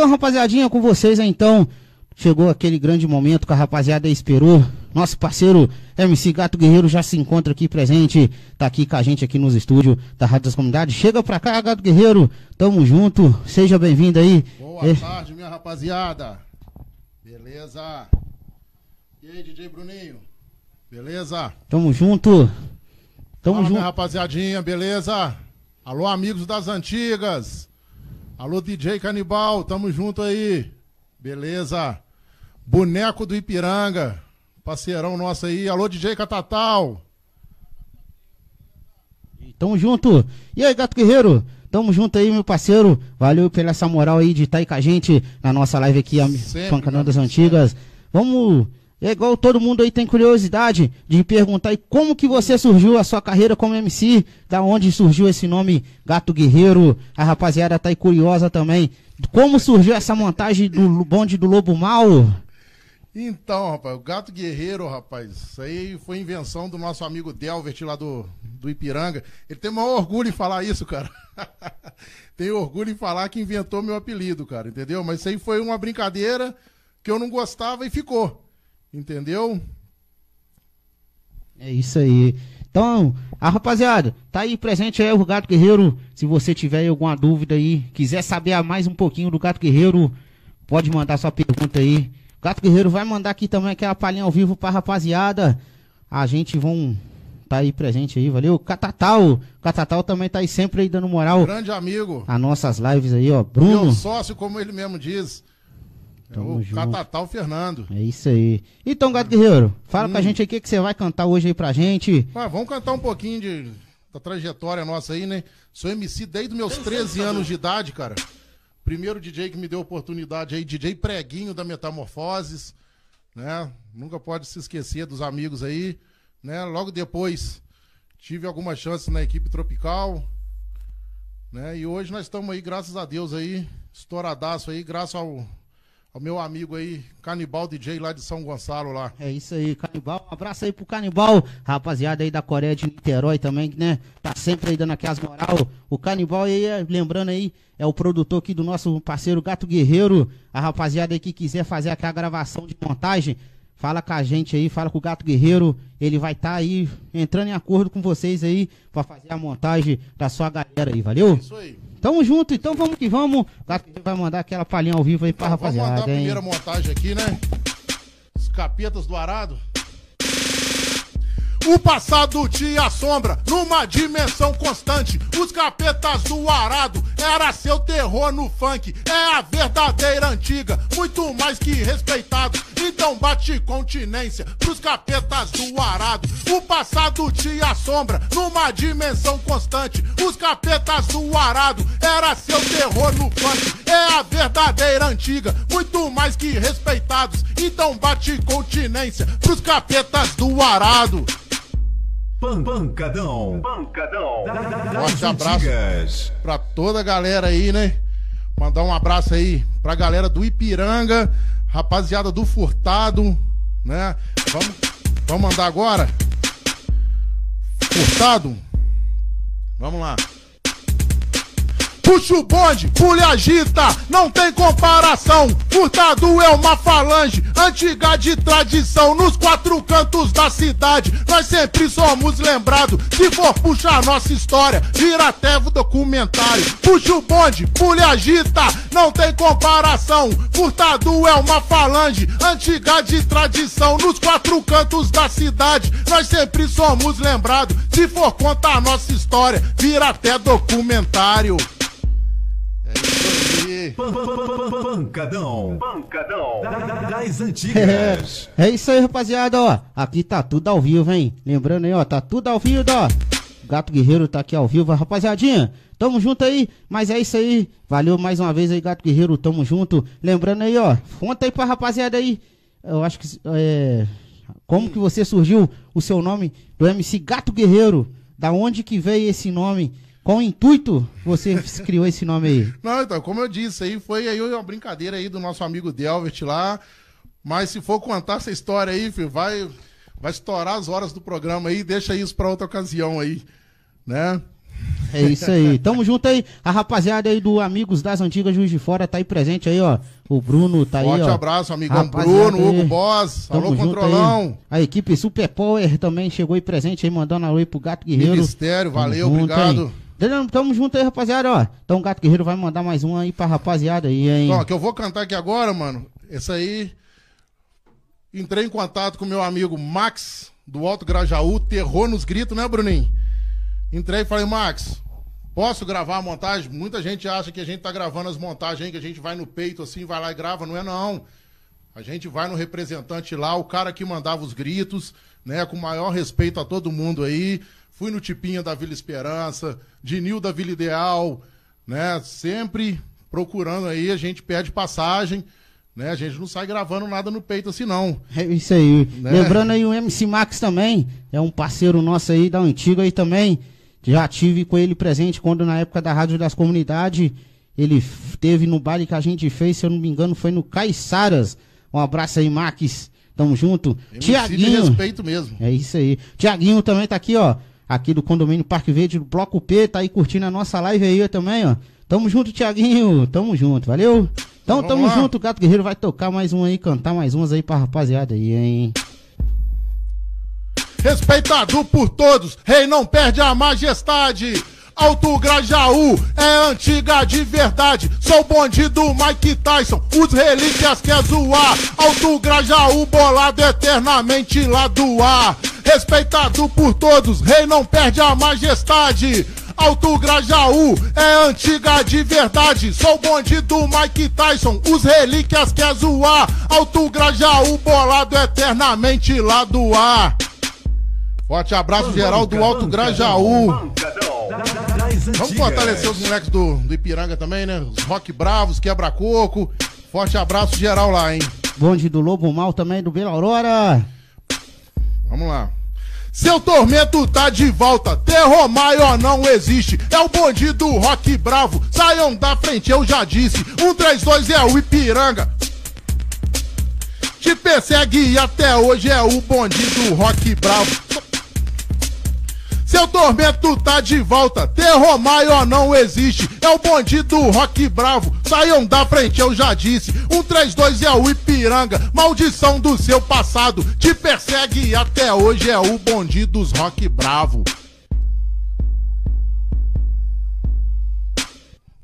Então, rapaziadinha, com vocês então. Chegou aquele grande momento que a rapaziada esperou. Nosso parceiro MC Gato Guerreiro já se encontra aqui presente. Tá aqui com a gente aqui nos estúdios da Rádio das Comunidades. Chega pra cá, Gato Guerreiro. Tamo junto. Seja bem-vindo aí. Boa É. tarde, minha rapaziada. Beleza? E aí, DJ Bruninho? Beleza? Tamo junto. Tamo Fala, junto. rapaziadinha, beleza? Alô, amigos das antigas. Alô, DJ Canibal, tamo junto aí. Beleza? Boneco do Ipiranga, parceirão nosso aí. Alô, DJ Catatal. Tamo junto. E aí, Gato Guerreiro? Tamo junto aí, meu parceiro. Valeu pela essa moral aí de estar aí com a gente na nossa live aqui, a Sempre, Pancadão meu das Antigas. Vamos. É igual todo mundo aí tem curiosidade de perguntar aí como que você surgiu a sua carreira como MC, da onde surgiu esse nome Gato Guerreiro. A rapaziada tá aí curiosa também. Como surgiu essa montagem do bonde do Lobo Mal? Então, rapaz, o Gato Guerreiro, rapaz, isso aí foi invenção do nosso amigo Delvert lá do, do Ipiranga. Ele tem o maior orgulho em falar isso, cara. tem orgulho em falar que inventou meu apelido, cara, entendeu? Mas isso aí foi uma brincadeira que eu não gostava e ficou, entendeu? É isso aí. Então, a rapaziada, tá aí presente aí o Gato Guerreiro. Se você tiver alguma dúvida aí, quiser saber mais um pouquinho do Gato Guerreiro, pode mandar sua pergunta aí. O Gato Guerreiro vai mandar aqui também aquela palhinha ao vivo pra rapaziada. A gente vão tá aí presente aí, valeu? Catatal, Catatal também tá aí sempre aí dando moral Grande amigo, a nossas lives aí, ó. meu Bruno, sócio, como ele mesmo diz. Tamo o junto. Catatal Fernando. é isso aí. Então, Gato Guerreiro, fala Hum. com a gente aí o que que você vai cantar hoje aí pra gente. Ah, vamos cantar um pouquinho de, da trajetória nossa aí, né? Sou MC desde meus 13 anos de idade, cara. Primeiro DJ que me deu oportunidade aí, DJ Preguinho da Metamorfoses, né? Nunca pode se esquecer dos amigos aí, né? Logo depois tive algumas chances na equipe tropical, né? E hoje nós estamos aí, graças a Deus aí, estouradaço aí, graças ao, ao meu amigo aí, Canibal DJ lá de São Gonçalo lá. É isso aí, Canibal. Um abraço aí pro Canibal, rapaziada aí da Coreia de Niterói também, né? Tá sempre aí dando aqui as moral. O Canibal aí, é- lembrando aí, é o produtor aqui do nosso parceiro Gato Guerreiro. A rapaziada aí que quiser fazer aqui a gravação de montagem, fala com a gente aí, fala com o Gato Guerreiro. Ele vai estar aí entrando em acordo com vocês aí pra fazer a montagem da sua galera aí, valeu? Isso aí. Tamo junto, então vamos que vamos. O Guerreiro vai mandar aquela palhinha ao vivo aí pra Então, vamos mandar a rapaziada, hein? primeira montagem aqui, né? Os capetas do arado. O passado te assombra numa dimensão constante. Os capetas do arado era seu terror no funk. É a verdadeira antiga, muito mais que respeitado. Então bate continência pros capetas do arado. O passado te assombra numa dimensão constante. Os capetas do arado era seu terror no funk. É a verdadeira antiga, muito mais que respeitados. Então bate continência pros capetas do arado. Pan Pancadão. Pancadão. Forte abraço. Pra toda a galera aí, né? Mandar um abraço aí pra galera do Ipiranga, rapaziada do Furtado, né? Vamos, vamos mandar agora? Furtado? Vamos lá. Puxa o bonde, pule agita, não tem comparação. Furtado é uma falange, antiga de tradição. Nos quatro cantos da cidade, nós sempre somos lembrados. Se for puxar nossa história, vira até documentário. Puxa o bonde, pule agita, não tem comparação. Furtado é uma falange, antiga de tradição. Nos quatro cantos da cidade, nós sempre somos lembrados. Se for contar nossa história, vira até documentário. É isso aí. Pan, pan, pan, pan, pancadão. Pancadão. Da- da- Das antigas. É isso aí, rapaziada, ó. Aqui tá tudo ao vivo, hein? Lembrando aí, ó, tá tudo ao vivo, ó. Gato Guerreiro tá aqui ao vivo, rapaziadinha. Tamo junto aí, mas é isso aí. Valeu mais uma vez aí, Gato Guerreiro, tamo junto. Lembrando aí, ó, conta aí pra rapaziada aí. Eu acho que é. Como que você surgiu o seu nome do MC Gato Guerreiro? Da onde que veio esse nome? Qual o intuito você criou esse nome aí? Não, então, como eu disse, aí foi aí uma brincadeira aí do nosso amigo Delvert lá. Mas se for contar essa história aí, filho, vai, vai estourar as horas do programa aí, deixa isso pra outra ocasião aí, né? É isso aí. Tamo junto aí. A rapaziada aí do Amigos das Antigas Juiz de Fora tá aí presente aí, ó. O Bruno tá aí, Forte ó. abraço, amigão Rapaziada Bruno, aí. Hugo Boss. Tamo Alô, Controlão. aí. A equipe Super Power também chegou aí presente aí, mandando alô aí pro Gato Guerreiro. Ministério, valeu, obrigado. hein. Tamo- Tamo junto aí, rapaziada, ó. Então o Gato Guerreiro vai mandar mais um aí pra rapaziada aí, hein. Ó, que eu vou cantar aqui agora, mano. Esse aí. Entrei em contato com meu amigo Max, do Alto Grajaú, terror nos gritos, né, Bruninho? Entrei e falei, Max, posso gravar a montagem? Muita gente acha que a gente tá gravando as montagens aí, que a gente vai no peito assim, vai lá e grava. Não é não. A gente vai no representante lá, o cara que mandava os gritos, né? Com maior respeito a todo mundo aí. Fui no Tipinha da Vila Esperança, Dinil da Vila Ideal, né? Sempre procurando aí, a gente pede passagem, né? A gente não sai gravando nada no peito assim, não. É isso aí. Né? Lembrando aí o MC Max também, é um parceiro nosso aí da antiga aí também. Já tive com ele presente quando na época da Rádio das Comunidades, ele teve no baile que a gente fez, se eu não me engano, foi no Caiçaras. Um abraço aí, Max. Tamo junto. Tiaguinho. respeito mesmo. É isso aí. Tiaguinho também tá aqui, ó. Aqui do condomínio Parque Verde, do Bloco P, tá aí curtindo a nossa live aí também, ó. Tamo junto, Tiaguinho. Tamo junto, valeu? Então tamo lá. junto, o Gato Guerreiro vai tocar mais um aí, cantar mais umas aí pra rapaziada aí, hein? Respeitado por todos, rei não perde a majestade. Alto Grajaú é antiga de verdade. Sou bonde do Mike Tyson, os relíquias quer zoar. Alto Grajaú bolado eternamente lá do ar. Respeitado por todos, rei não perde a majestade. Alto Grajaú é antiga de verdade. Sou bonde do Mike Tyson, os relíquias quer zoar. Alto Grajaú bolado eternamente lá do ar. Forte abraço geral do Alto Grajaú. Vamos fortalecer os moleques do, do Ipiranga também, né? Os rock bravos, quebra-coco. Forte abraço geral lá, hein? Bonde do Lobo Mal também, do Bela Aurora. Vamos lá. Seu tormento tá de volta, terror maior não existe. É o bonde do rock bravo, saiam da frente, eu já disse. 132 é o Ipiranga. Te persegue e até hoje é o bonde do rock bravo. Seu tormento tá de volta, terror maior não existe. É o bonde do rock bravo, saiam da frente, eu já disse. 132 é o Ipiranga, maldição do seu passado. Te persegue e até hoje é o bonde dos rock bravo.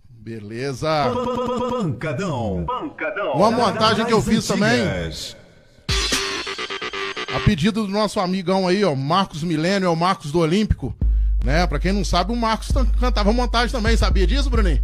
Beleza. Pancadão. Pancadão. Uma montagem que eu fiz também. A pedido do nosso amigão aí, ó, Marcos Milênio, é o Marcos do Olímpico. Né? Pra quem não sabe, o Marcos cantava montagem também, sabia disso, Bruninho?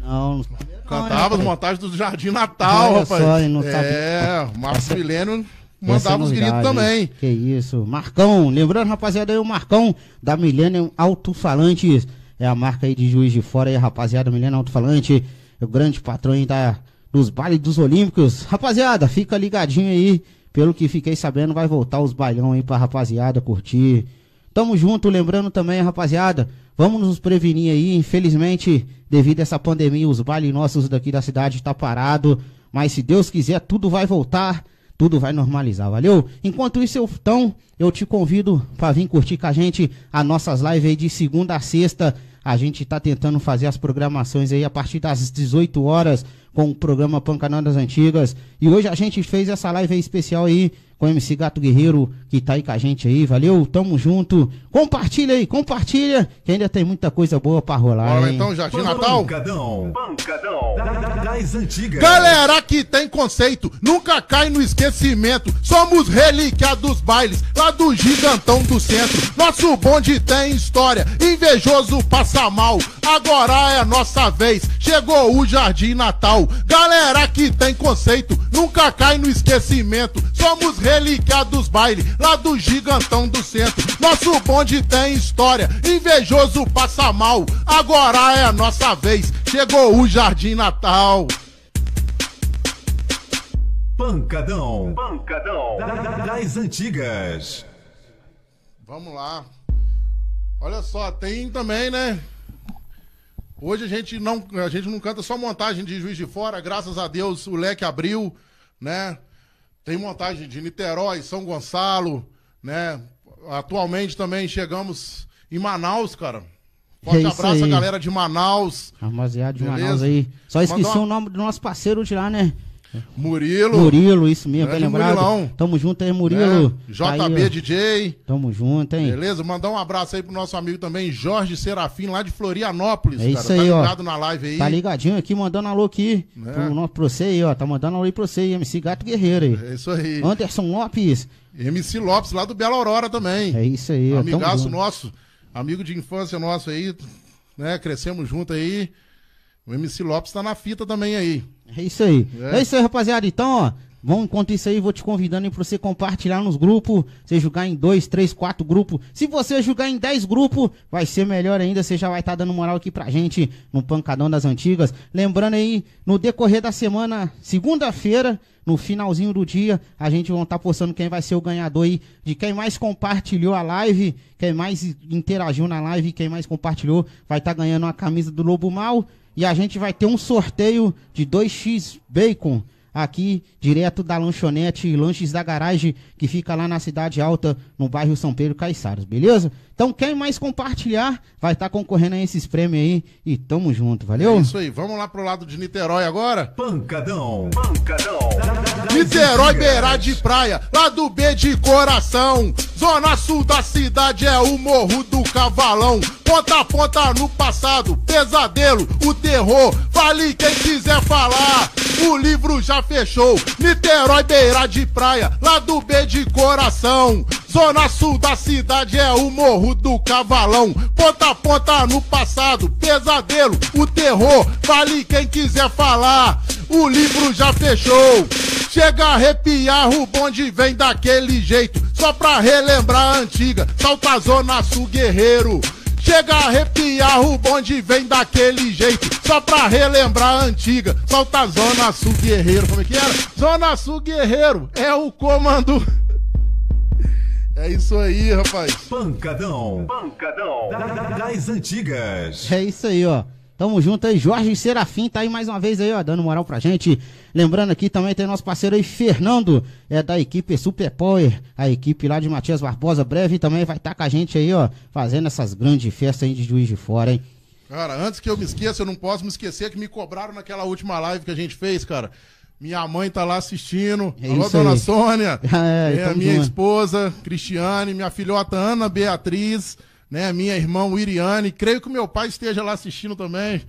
Não, Cantava as montagens do Jardim Natal, Olha rapaz. só, não é, o Marcos Essa- Milênio mandava os gritos também. Que isso. Marcão. Lembrando, rapaziada, aí o Marcão da Millennium Alto-Falantes. É a marca aí de Juiz de Fora aí, rapaziada. Millennium Alto-Falante. É o grande patrão aí da, dos bailes dos Olímpicos. Rapaziada, fica ligadinho aí. Pelo que fiquei sabendo, vai voltar os bailão aí pra rapaziada curtir. Tamo junto, lembrando também, rapaziada, vamos nos prevenir aí. Infelizmente, devido a essa pandemia, os bailes nossos daqui da cidade tá parado. Mas se Deus quiser, tudo vai voltar, tudo vai normalizar, valeu? Enquanto isso, eu, então, eu te convido para vir curtir com a gente as nossas lives aí de segunda a sexta. A gente tá tentando fazer as programações aí a partir das 18 horas com o programa Pancanão das Antigas. E hoje a gente fez essa live aí especial aí com o MC Gato Guerreiro, que tá aí com a gente aí, valeu? Tamo junto. Compartilha aí, compartilha, que ainda tem muita coisa boa pra rolar, Bora então, Jardim Natal. Pancadão. Pancadão. Da- da- Das antigas. Galera que tem conceito, nunca cai no esquecimento. Somos relíquia dos bailes, lá do gigantão do centro. Nosso bonde tem história, invejoso passa mal. Agora é nossa vez, chegou o Jardim Natal. Galera que tem conceito, nunca cai no esquecimento. Somos relíquia dos bailes, lá do gigantão do centro. Nosso bonde tem história, invejoso passa mal. Agora é nossa vez, chegou o Jardim Natal. Pancadão. Pancadão. Da- da- Das antigas. Vamos lá. Olha só, tem também, né? Hoje a gente não, a gente não canta só montagem de Juiz de Fora, graças a Deus o leque abriu, né? Tem montagem de Niterói, São Gonçalo, né? Atualmente também chegamos em Manaus, cara. Forte É abraço aí. a galera de Manaus. Rapaziada de Beleza? Manaus aí. Só esqueci uma- o nome do nosso parceiro de lá, né? Murilo. Murilo, isso mesmo, bem lembrado. Murilão. Tamo junto aí, Murilo. né? Tá aí, JB ó. DJ. Tamo junto, hein? Beleza? Mandar um abraço aí pro nosso amigo também, Jorge Serafim, lá de Florianópolis. É cara. isso aí, tá ó. ligado na live aí. Tá ligadinho aqui, mandando alô aqui. Né? Pro, no- pra você aí, ó. Tá mandando alô aí pra você aí, MC Gato Guerreiro aí. É isso aí. Anderson Lopes. MC Lopes, lá do Bela Aurora também. É isso aí, ó. Amigaço nosso, amigo de infância nosso aí, né? Crescemos junto aí. O MC Lopes tá na fita também aí. É isso aí. É. É. isso aí, rapaziada. Então, ó. Vamos, enquanto isso aí, vou te convidando aí pra você compartilhar nos grupos. Você jogar em dois, três, quatro grupos. Se você jogar em dez grupos, vai ser melhor ainda. Você já vai estar dando moral aqui pra gente no Pancadão das Antigas. Lembrando aí, no decorrer da semana, segunda-feira, no finalzinho do dia, a gente vai estar postando quem vai ser o ganhador aí de quem mais compartilhou a live, quem mais interagiu na live, quem mais compartilhou, vai estar ganhando uma camisa do Lobo Mal. E a gente vai ter um sorteio de 2x bacon aqui, direto da lanchonete Lanches da Garagem, que fica lá na Cidade Alta, no bairro São Pedro Caiçaros, beleza? Então, quem mais compartilhar, vai estar concorrendo a esses prêmios aí. E tamo junto, valeu? É isso aí. Vamos lá pro lado de Niterói agora. Pancadão. Pancadão. Niterói, beira de praia, lá do B de coração. Zona sul da cidade é o Morro do Cavalão. Ponta a ponta no passado, pesadelo, o terror. Vale quem quiser falar, o livro já fechou. Niterói, beira de praia, lá do B de coração. Zona sul da cidade é o Morro do Cavalão. Ponta a ponta no passado, pesadelo, o terror. Vale quem quiser falar, o livro já fechou. Chega a arrepiar, o bonde vem daquele jeito. Só pra relembrar a antiga, salta a Zona Sul Guerreiro. Chega a arrepiar, o bonde vem daquele jeito. Só pra relembrar a antiga, solta a Zona Sul Guerreiro. Como é que era? Zona Sul Guerreiro é o comando. É isso aí, rapaz. Pancadão. Pancadão. Da- da- Das antigas. É isso aí, ó. Tamo junto aí, Jorge Serafim tá aí mais uma vez aí, ó, dando moral pra gente. Lembrando aqui também tem nosso parceiro aí, Fernando, é da equipe Super Power, a equipe lá de Matias Barbosa. Breve também vai estar com a gente aí, ó, fazendo essas grandes festas aí de Juiz de Fora, hein. Cara, antes que eu me esqueça, eu não posso me esquecer que me cobraram naquela última live que a gente fez, cara. Minha mãe tá lá assistindo. É Alô, dona aí. Sônia. É, É, tamo minha junto. esposa, Cristiane, minha filhota Ana Beatriz, né? Minha irmã Wiriane. Creio que meu pai esteja lá assistindo também.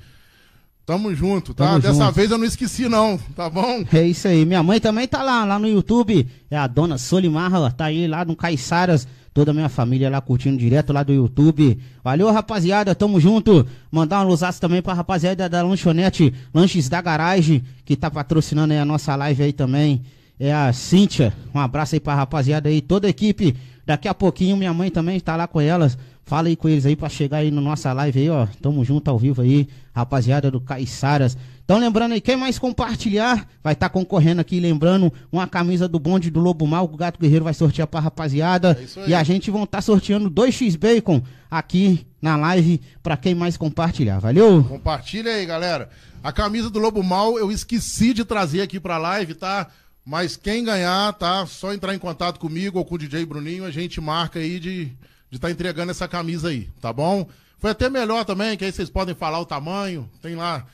Tamo junto, tá? Tamo Dessa junto. vez eu não esqueci, não, tá bom? É isso aí. Minha mãe também tá lá, lá no YouTube. É a dona Solimarra, tá aí lá no Caiçaras. Toda a minha família lá curtindo direto lá do YouTube. Valeu, rapaziada. Tamo junto. Mandar um luzaço também pra rapaziada da lanchonete Lanches da Garagem, que tá patrocinando aí a nossa live aí também. É a Cíntia. Um abraço aí pra rapaziada aí, toda a equipe. Daqui a pouquinho minha mãe também tá lá com elas. Fala aí com eles aí pra chegar aí na nossa live aí, ó. Tamo junto ao vivo aí, rapaziada do Caiçaras. Então lembrando aí, quem mais compartilhar vai estar concorrendo aqui, lembrando, uma camisa do bonde do Lobo Mal, que o Gato Guerreiro vai sortear pra rapaziada. É e a gente vão estar sorteando 2x Bacon aqui na live pra quem mais compartilhar. Valeu? Compartilha aí, galera. A camisa do Lobo Mal eu esqueci de trazer aqui pra live, tá? Mas quem ganhar, tá? Só entrar em contato comigo ou com o DJ Bruninho, a gente marca aí de de tá entregando essa camisa aí, tá bom? Foi até melhor também, que aí vocês podem falar o tamanho. Tem lá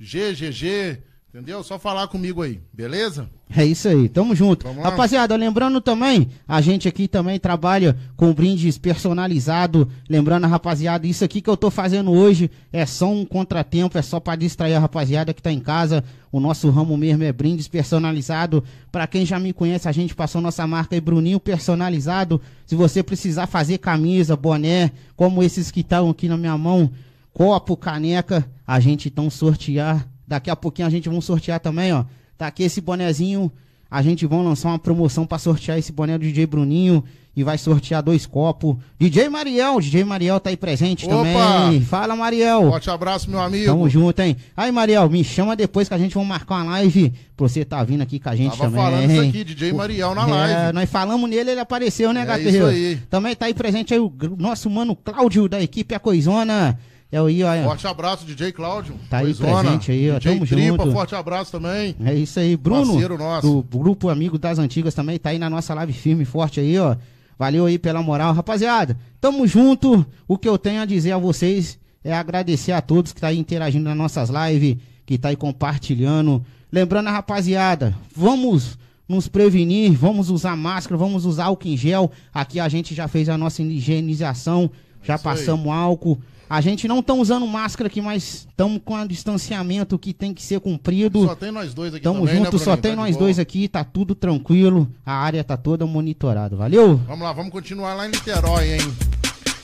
GGG, entendeu? Só falar comigo aí, beleza? É isso aí, tamo junto. Rapaziada, lembrando também, a gente aqui também trabalha com brindes personalizado. Lembrando, rapaziada, isso aqui que eu tô fazendo hoje é só um contratempo, é só pra distrair a rapaziada que tá em casa. O nosso ramo mesmo é brindes personalizado. Pra quem já me conhece, a gente passou nossa marca aí, Bruninho Personalizado. Se você precisar fazer camisa, boné, como esses que estão aqui na minha mão, copo, caneca, a gente então sortear. Daqui a pouquinho a gente vai sortear também, ó. Tá aqui esse bonezinho. A gente vai lançar uma promoção pra sortear esse boné do DJ Bruninho. E vai sortear dois copos. DJ Mariel, DJ Mariel tá aí presente Opa! também. Fala, Mariel. Forte abraço, meu amigo. Tamo junto, hein? Aí, Mariel, me chama depois que a gente vai marcar uma live pra você tá vindo aqui com a gente Tava também. falando isso aqui, DJ Mariel na É, live. nós falamos nele, ele apareceu, né, É aí. Também tá aí presente aí o nosso mano Cláudio da equipe A Coisona. É o aí, ó. Forte abraço, DJ Cláudio. Tá aí Coisona. presente aí, ó. DJ Tamo Tripa, junto. forte abraço também. É isso aí, Bruno. Parceiro nosso. Do grupo Amigo das Antigas também tá aí na nossa live firme e forte aí, ó. Valeu aí pela moral, rapaziada. Tamo junto. O que eu tenho a dizer a vocês é agradecer a todos que tá aí interagindo nas nossas lives, que tá aí compartilhando. Lembrando a rapaziada, vamos nos prevenir, vamos usar máscara, vamos usar álcool em gel. Aqui a gente já fez a nossa higienização, já Isso aí. passamos álcool. A gente não tá usando máscara aqui, mas estamos com o distanciamento que tem que ser cumprido. Só tem nós dois aqui Tamo também, junto, né, só tem Tá nós dois aqui, tá tudo tranquilo. A área tá toda monitorada. Valeu? Vamos lá, vamos continuar lá em Niterói, hein?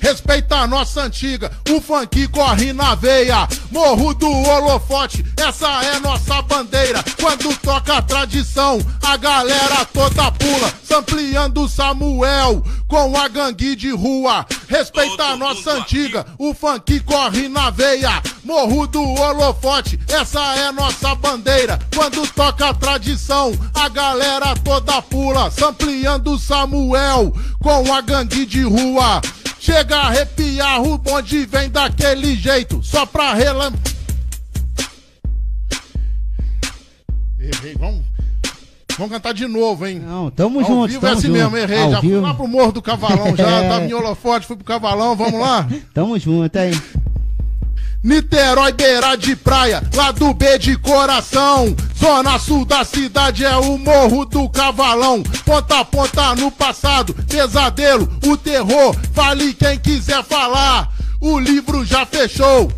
Respeita a nossa antiga, o funk corre na veia. Morro do holofote, essa é nossa bandeira. Quando toca a tradição, a galera toda pula. Sampleando Samuel com a gangue de rua. Respeita a nossa antiga, o funk corre na veia. Morro do holofote, essa é nossa bandeira. Quando toca a tradição, a galera toda pula. Sampleando Samuel com a gangue de rua. Chega a arrepiar, o bonde vem daquele jeito, só pra relam... Errei, vamos... Vamos cantar de novo, hein? Não, tamo Ao junto. vivo é tamo assim junto. mesmo, errei. Ao já fui vivo. lá pro Morro do Cavalão, já É. tava em holofote, fui pro Cavalão, vamos lá? Tamo junto, hein? Niterói, beira de praia, lá do B de coração. Zona sul da cidade é o Morro do Cavalão. Ponta a ponta no passado, pesadelo, o terror. Fale quem quiser falar, o livro já fechou.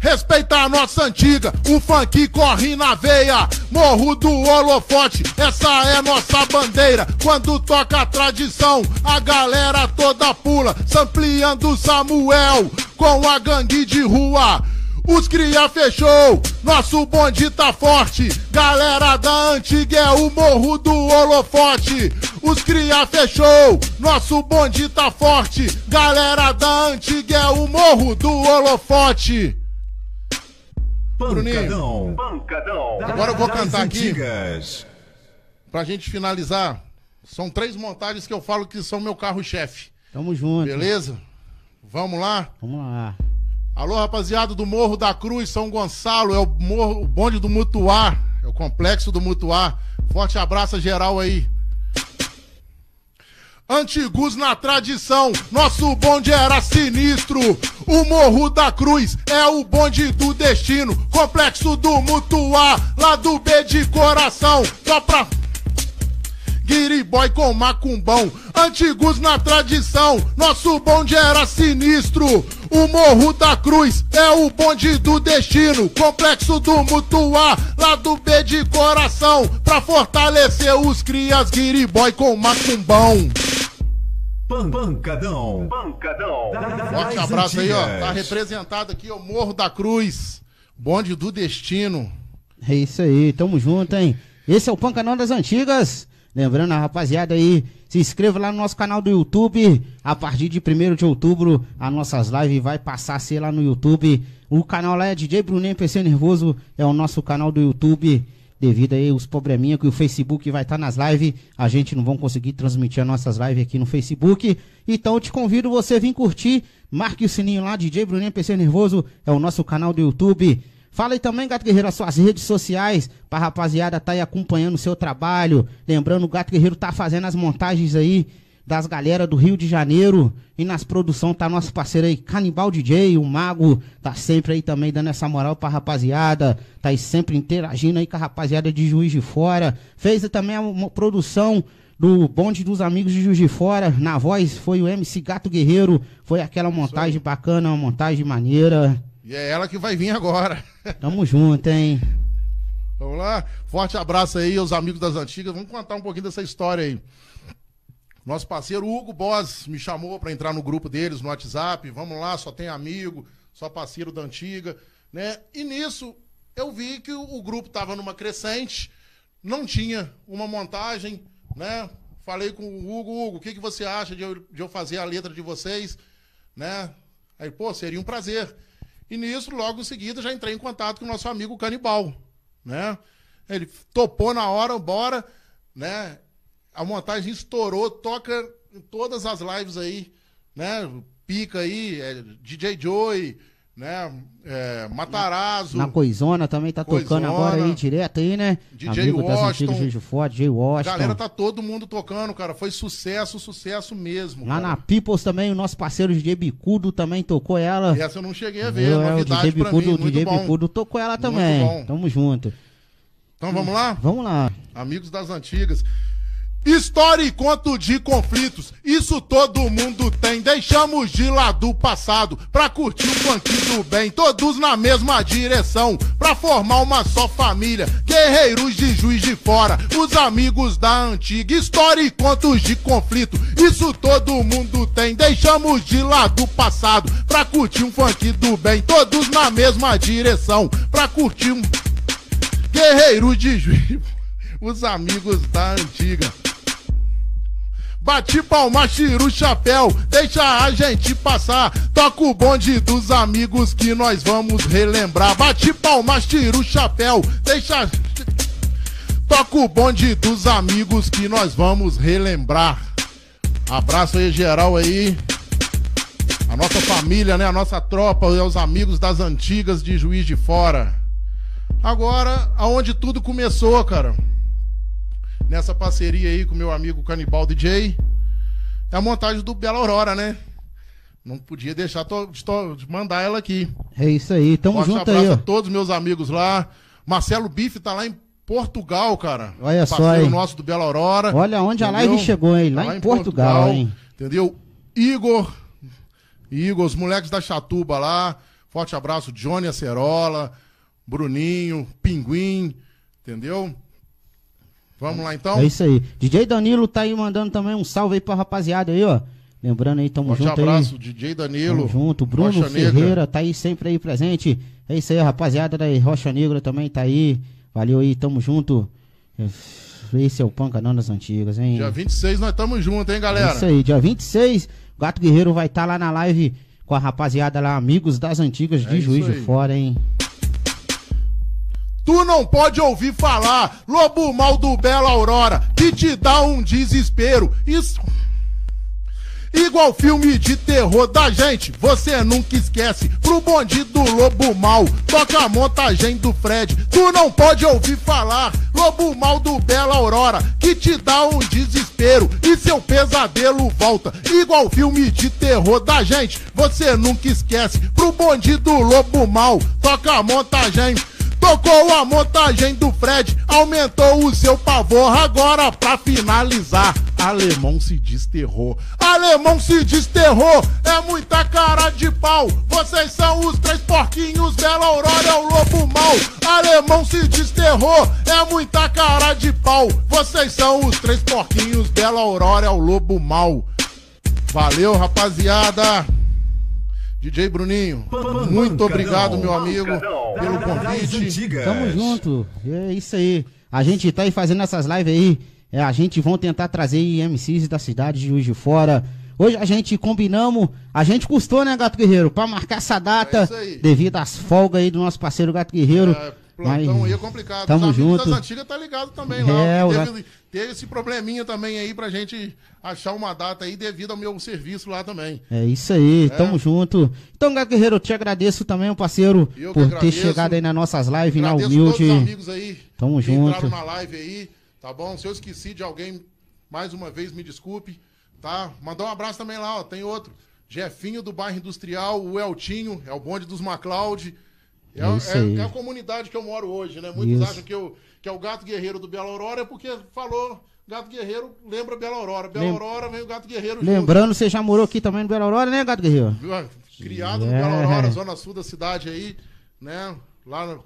Respeita a nossa antiga, o funk corre na veia. Morro do holofote, essa é nossa bandeira. Quando toca a tradição, a galera toda pula. Sampleando Samuel com a gangue de rua. Os cria fechou, nosso bonde tá forte. Galera da antiga é o morro do holofote. Os cria fechou, nosso bonde tá forte. Galera da antiga é o morro do holofote. Pancadão. Pancadão. Agora eu vou cantar aqui. Pra gente finalizar, são três montagens que eu falo que são meu carro-chefe. Tamo junto. Beleza? Vamos lá? Vamos lá. Alô, rapaziada do Morro da Cruz, São Gonçalo, é o, morro, o bonde do Mutuá, é o complexo do Mutuá. Forte abraço geral aí. Antigos na tradição, nosso bonde era sinistro. O Morro da Cruz é o bonde do destino. Complexo do Mutuá, lá do B de coração. Só pra Guiriboy com macumbão, antigos na tradição, nosso bonde era sinistro. O Morro da Cruz é o bonde do destino, complexo do Mutuá, lá do B de coração, pra fortalecer os crias, Guiriboy com macumbão. Pan- Pancadão. Pancadão. Forte abraço aí, ó. Tá representado aqui, o Morro da Cruz, bonde do destino. É isso aí, tamo junto, hein? Esse é o Pancanão das Antigas. Lembrando a rapaziada aí, se inscreva lá no nosso canal do YouTube. A partir de 1 de outubro, as nossas lives vai passar a ser lá no YouTube. O canal lá é DJ Bruninho PC Nervoso, é o nosso canal do YouTube. Devido aí os probleminha que o Facebook vai estar nas lives, a gente não vão conseguir transmitir as nossas lives aqui no Facebook. Então eu te convido você vir curtir. Marque o sininho lá, DJ Bruninho PC Nervoso, é o nosso canal do YouTube. Fala aí também, Gato Guerreiro, as suas redes sociais, pra rapaziada tá aí acompanhando o seu trabalho. Lembrando, o Gato Guerreiro tá fazendo as montagens aí das galera do Rio de Janeiro. E nas produções tá nosso parceiro aí, Canibal DJ, o Mago, tá sempre aí também dando essa moral pra rapaziada. Tá aí sempre interagindo aí com a rapaziada de Juiz de Fora. Fez também a uma produção do Bonde dos Amigos de Juiz de Fora. Na voz foi o MC Gato Guerreiro. Foi aquela montagem bacana, uma montagem maneira. E é ela que vai vir agora. Tamo junto, hein? Vamos lá? Forte abraço aí aos amigos das antigas. Vamos contar um pouquinho dessa história aí. Nosso parceiro Hugo Boss me chamou para entrar no grupo deles no WhatsApp. Vamos lá, só tem amigo, só parceiro da antiga, né? E nisso eu vi que o, o grupo tava numa crescente, não tinha uma montagem, né? Falei com o Hugo, Hugo, o que, que você acha de eu, de eu fazer a letra de vocês, né? Aí, pô, seria um prazer. E nisso, logo em seguida, já entrei em contato com o nosso amigo Canibal, né? Ele topou na hora, bora, né? A montagem estourou, toca em todas as lives aí, né? Pica aí, é, DJ Joey, né? É, Matarazzo. Na Coisona também tá tocando Coisona. agora aí, direto aí, né? DJ Amigo das Washington. antigas Juiz de Fora, DJ Washington. Galera, tá todo mundo tocando, cara. Foi sucesso, sucesso mesmo. Lá cara. na Peoples também, o nosso parceiro DJ Bicudo também tocou ela. Essa eu não cheguei a ver, Eu, é, novidade DJ pra Bicudo, mim, o muito DJ bom. Bicudo tocou ela Muito também. bom. Tamo junto. Então vamos lá? Vamos lá. Amigos das antigas. História e conto de conflitos, isso todo mundo tem. Deixamos de lado o passado pra curtir o funk do bem. Todos na mesma direção, pra formar uma só família. Guerreiros de juiz de fora, os amigos da antiga. História e contos de conflito, isso todo mundo tem. Deixamos de lado o passado pra curtir um funk do bem. Todos na mesma direção, pra curtir um. Guerreiros de juiz. Os amigos da antiga. Bate palma, tira o chapéu, deixa a gente passar. Toca o bonde dos amigos que nós vamos relembrar. Bate palma, tira o chapéu, deixa. Toca o bonde dos amigos que nós vamos relembrar. Abraço aí, geral aí. A nossa família, né? A nossa tropa, os amigos das antigas de Juiz de Fora. Agora, aonde tudo começou, cara nessa parceria aí com meu amigo Canibal DJ, é a montagem do Bela Aurora, né? Não podia deixar de, mandar ela aqui. É isso aí. Tamo Forte junto abraço aí, a ó. todos meus amigos lá. Marcelo Bife tá lá em Portugal, cara. Olha só, Parceiro hein? nosso do Bela Aurora. Olha onde a Entendeu? live chegou, hein? Lá, Tá em Portugal, hein? Entendeu? Igor, Igor, os moleques da Chatuba lá. Forte abraço, Johnny Acerola, Bruninho, Pinguim, entendeu? Vamos lá então? É isso aí. DJ Danilo tá aí mandando também um salve aí pra rapaziada aí, ó. Lembrando aí, tamo Forte junto abraço, aí. DJ Danilo. Tamo junto. Bruno Rocha Negra. Ferreira tá aí sempre aí presente. É isso aí, rapaziada da Rocha Negra também tá aí. Valeu aí, tamo junto. Esse é o Pancadão das Antigas, hein? Dia 26 nós estamos juntos, hein, É galera? isso aí, dia 26, o Gato Guerreiro vai estar lá na live com a rapaziada lá, amigos das antigas de É isso Juiz de. Fora, hein? Tu não pode ouvir falar, lobo mal do Bela Aurora, que te dá um desespero. Isso. Igual filme de terror da gente, você nunca esquece. Pro bonde do lobo mal, toca a montagem do Fred. Tu não pode ouvir falar, lobo mal do Bela Aurora, que te dá um desespero e seu pesadelo volta. Igual filme de terror da gente, você nunca esquece. Pro bonde do lobo mal, toca a montagem. Tocou a montagem do Fred, aumentou o seu pavor. Agora, pra finalizar, alemão se desterrou. Alemão se desterrou, é muita cara de pau. Vocês são os três porquinhos, Bela Aurora é o lobo mau. Alemão se desterrou, é muita cara de pau. Vocês são os três porquinhos, Bela Aurora é o lobo mau. Valeu, rapaziada. DJ Bruninho, muito obrigado, meu amigo, pelo convite. Tamo junto, é isso aí. A gente tá aí fazendo essas lives aí, é, a gente vão tentar trazer MCs da cidade de Juiz de Fora. Hoje a gente combinamos, a gente custou, né, Gato Guerreiro, pra marcar essa data, É devido às folgas aí do nosso parceiro Gato Guerreiro. É, plantão Mas aí é complicado. Tamo Os amigos junto. das antigas tá ligado também É, lá. o Teve, teve esse probleminha também aí pra gente achar uma data aí devido ao meu serviço lá também. É isso aí, tamo junto. Então, Gato Guerreiro, eu te agradeço também, parceiro, Eu por ter agradeço. chegado aí nas nossas lives, na Agradeço humilde. todos os amigos aí Tamo que junto. entraram na live aí, tá bom? Se eu esqueci de alguém, mais uma vez me desculpe, tá? Mandar um abraço também lá, ó, tem outro. Jefinho do bairro Industrial, o Eltinho, é o bonde dos MacLeod. É, É é- é a comunidade que eu moro hoje, né? Muitos Isso. acham que, eu, que é o Gato Guerreiro do Bela Aurora, é porque falou Gato Guerreiro, lembra Bela Aurora. Bela Lem- Aurora vem o Gato Guerreiro Lembrando, você já morou aqui também no Belo Aurora, né, Gato Guerreiro? junto. Criado no É. Bela Aurora, zona sul da cidade aí, né? Lá, na-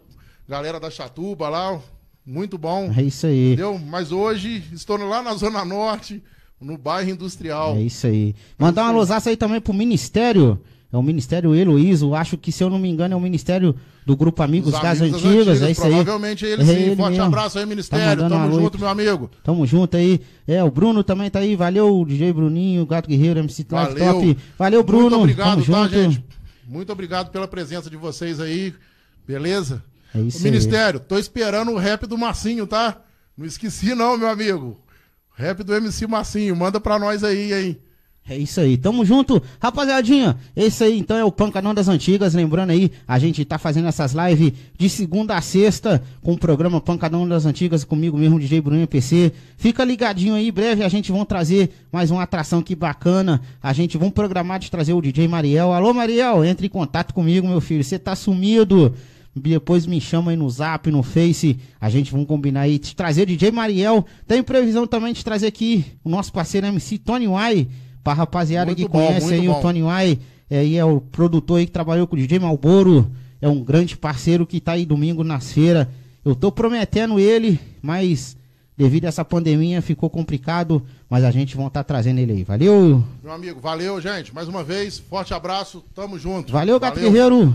galera da Chatuba lá, muito bom. É isso aí. Entendeu? Mas hoje estou lá na Zona Norte, no bairro industrial. É isso aí. Mandar uma losaça aí também pro Ministério. É o Ministério Heloíso. Acho que, se eu não me engano, é o Ministério do Grupo Amigos, Os amigos Antigas. É isso aí. Provavelmente ele É sim. ele Forte mesmo. abraço aí, Tá Ministério. mandando Tamo junto, aí. meu amigo. Tamo junto aí. É, o Bruno também tá aí. Valeu, DJ Bruninho, Gato Guerreiro, MC Valeu. Top. Valeu, Bruno. Muito obrigado, Tamo tá, junto. gente? Muito obrigado pela presença de vocês aí. Beleza? É isso aí. Ministério, tô esperando o rap do Marcinho, tá? Não esqueci não, meu amigo. Rap do MC Marcinho, manda pra nós aí, hein? É isso aí, tamo junto, rapaziadinha. Esse aí então é o Pancadão das Antigas. Lembrando aí, a gente tá fazendo essas lives de segunda a sexta com o programa Pancadão das Antigas comigo mesmo, DJ Bruno PC. Fica ligadinho aí, breve a gente vão trazer mais uma atração que bacana. A gente vamos programar de trazer o DJ Mariel. Alô Mariel, entre em contato comigo, meu filho. Você tá sumido. Depois me chama aí no zap, no Face. A gente vai combinar aí de trazer o DJ Mariel. Tem previsão também de trazer aqui o nosso parceiro MC Tony Wai Pra rapaziada Muito que bom, conhece aí bom. o Tony Wai, é, aí é o produtor aí que trabalhou com o DJ Malboro, é um grande parceiro que tá aí domingo nas feiras. Eu tô prometendo ele, mas devido a essa pandemia ficou complicado, mas a gente vai estar trazendo ele aí. Valeu, Meu amigo, valeu, gente. Mais uma vez, forte abraço, tamo junto. valeu Gato Guerreiro.